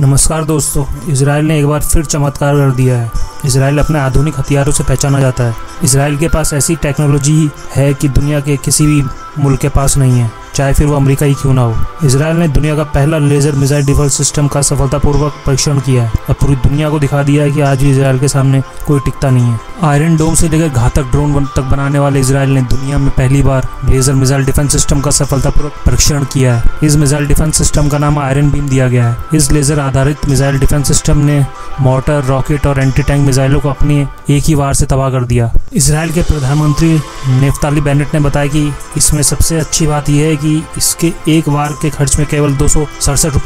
नमस्कार दोस्तों इसराइल ने एक बार फिर चमत्कार कर दिया है। इसराइल अपने आधुनिक हथियारों से पहचाना जाता है। इसराइल के पास ऐसी टेक्नोलॉजी है कि दुनिया के किसी भी मुल्क के पास नहीं है, चाहे फिर वो अमेरिका ही क्यों ना हो। इसराइल ने दुनिया का पहला लेजर मिसाइल डिफेंस सिस्टम का सफलतापूर्वक परीक्षण किया है और पूरी दुनिया को दिखा दिया है कि आज भी इसराइल के सामने कोई टिकता नहीं है। आयरन डोम से लेकर घातक ड्रोन तक बनाने वाले इसराइल ने दुनिया में पहली बार लेजर मिसाइल डिफेंस सिस्टम का सफलतापूर्वक परीक्षण किया है। इस मिसाइल डिफेंस सिस्टम का नाम आयरन बीम दिया गया है। इस लेजर आधारित मिसाइल डिफेंस सिस्टम ने मोटर रॉकेट और एंटी टैंक मिसाइलों को अपनी एक ही वार से तबाह कर दिया। इसराइल के प्रधानमंत्री नेफ्ताली बेनेट ने बताया कि इसमें सबसे अच्छी बात यह है कि इसके एक वार के खर्च में केवल दो सौ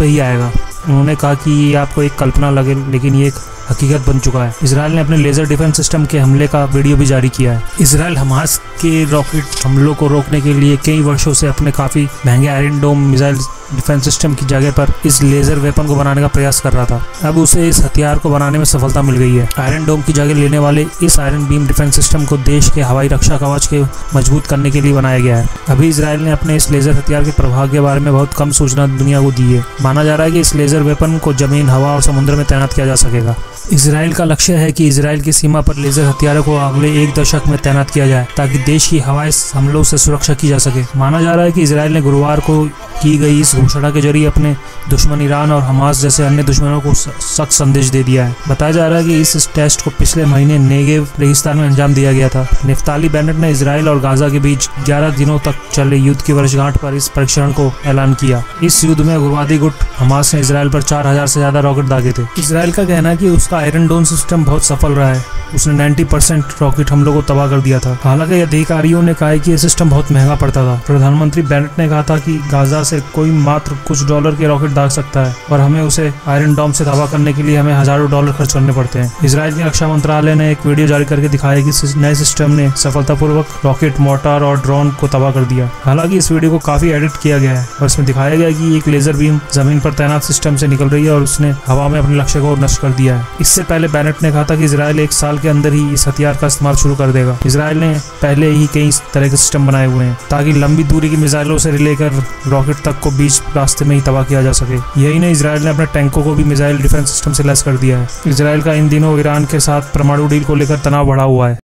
ही आएगा। उन्होंने कहा कि ये आपको एक कल्पना लगे, लेकिन ये एक हकीकत बन चुका है। इसराइल ने अपने लेजर डिफेंस सिस्टम के हमले का वीडियो भी जारी किया है। इसराइल हमास के रॉकेट हमलों को रोकने के लिए कई वर्षों से अपने काफ़ी महँगे iron dome missile defence system की जगह पर इस लेजर वेपन को बनाने का प्रयास कर रहा था। अब उसे इस हथियार को बनाने में सफलता मिल गई है। आयरन डोम की जगह लेने वाले इस आयरन बीम डिफेंस सिस्टम को देश के हवाई रक्षा कवच के मज़बूत करने के लिए बनाया गया है। अभी इसराइल ने अपने इस लेजर हथियार के प्रभाव के बारे में बहुत कम सूचना दुनिया को दी है। माना जा रहा है कि इस लेजर वेपन को ज़मीन, हवा और समुद्र में तैनात किया जा सकेगा। इसराइल का लक्ष्य है कि इसराइल की सीमा पर लेजर हथियारों को अगले एक दशक में तैनात किया जाए, ताकि देश की हवाई हमलों से सुरक्षा की जा सके। माना जा रहा है कि इसराइल ने गुरुवार को की गई इस घोषणा के ज़रिए अपने दुश्मन ईरान और हमास जैसे अन्य दुश्मनों को सख्त संदेश दे दिया है। बताया जा रहा है कि इस टेस्ट को पिछले महीने नेगेव रेगिस्तान में अंजाम दिया गया था। निफ्ताली बैनट ने इसराइल और गाजा के बीच 11 दिनों तक चले युद्ध की वर्षगांठ पर इस परीक्षण को ऐलान किया। इस युद्ध में उग्रवादी गुट हमास ने इसराइल पर 4000 से ज़्यादा रॉकेट दागे थे। इसराइल का कहना है कि उसका आयरन डोन सिस्टम बहुत सफल रहा है। उसने 90 परसेंट रॉकेट हमलों को तबाह कर दिया था। हालाँकि अधिकारियों ने कहा कि यह सिस्टम बहुत महँगा पड़ता था। प्रधानमंत्री बैनट ने कहा था कि गाजा से कोई मात्र कुछ डॉलर के रॉकेट दाग सकता है और हमें उसे आयरन डॉम से तबाह करने के लिए हमें हज़ारों डॉलर खर्च करने पड़ते हैं। इसराइल के रक्षा मंत्रालय ने एक वीडियो जारी करके दिखाया कि नए सिस्टम ने सफलतापूर्वक रॉकेट मोटर और ड्रोन को तबाह कर दिया। हालाँकि इस वीडियो को काफ़ी एडिट किया गया है और इसमें दिखाया गया कि एक लेजर बीम ज़मीन पर तैनात सिस्टम से निकल रही है और उसने हवा में अपने लक्ष्य को नष्ट कर दिया है। इससे पहले बैनेट ने कहा था कि इसराइल एक साल के अंदर ही इस हथियार का इस्तेमाल शुरू कर देगा। इसराइल ने पहले ही कई तरह के सिस्टम बनाए हुए हैं ताकि लंबी दूरी की मिसाइलों से लेकर रॉकेट तक को बीच रास्ते में ही तबाह किया जा सके। यही नहीं इसराइल ने अपने टैंकों को भी मिसाइल डिफेंस सिस्टम से लैस कर दिया है। इसराइल का इन दिनों ईरान के साथ परमाणु डील को लेकर तनाव बढ़ा हुआ है।